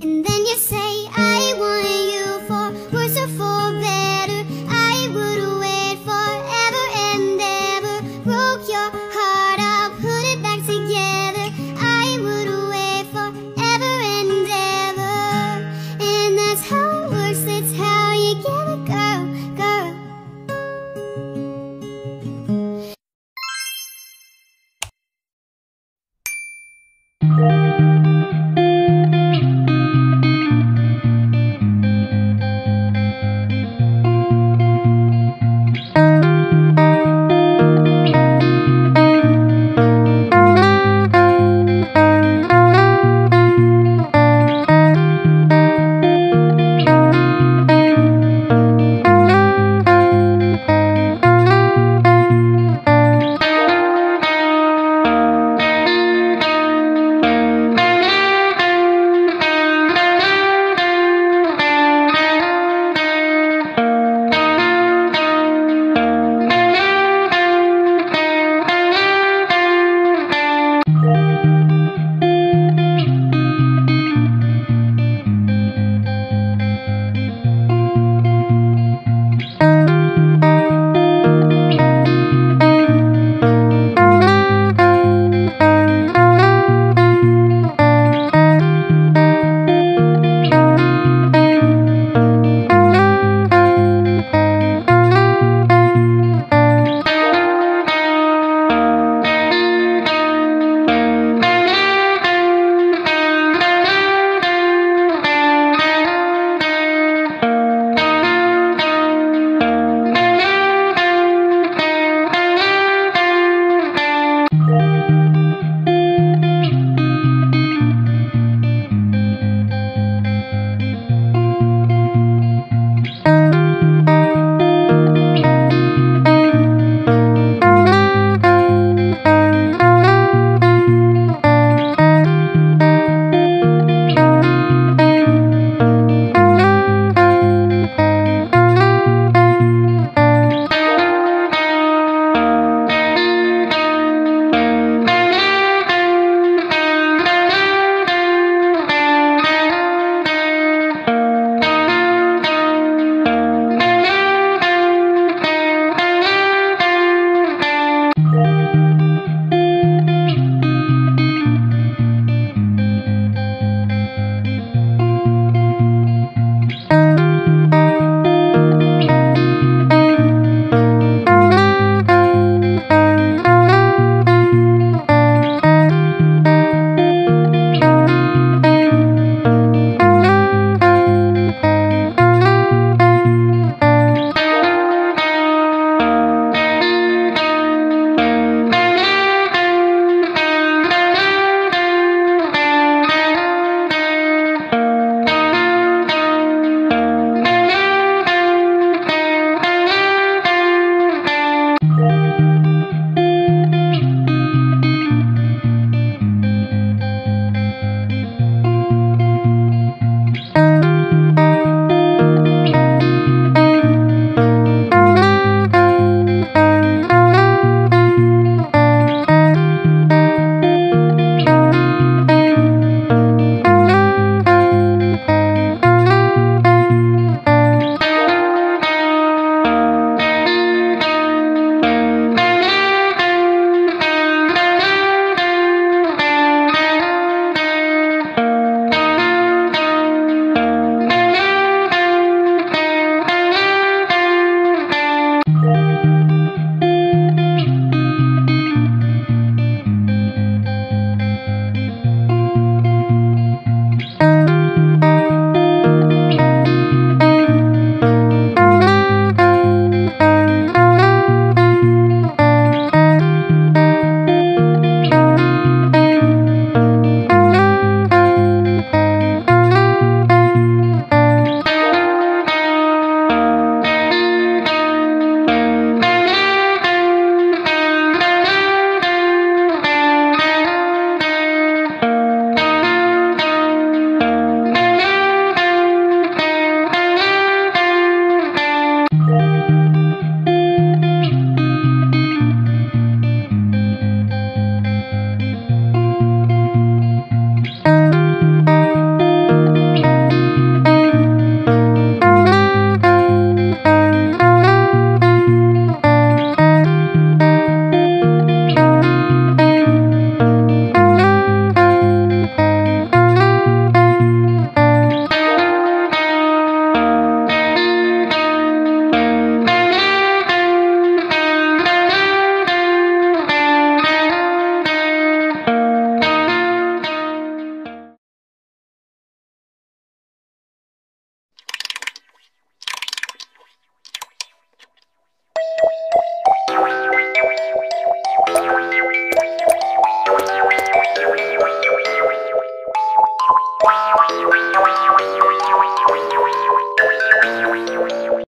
and then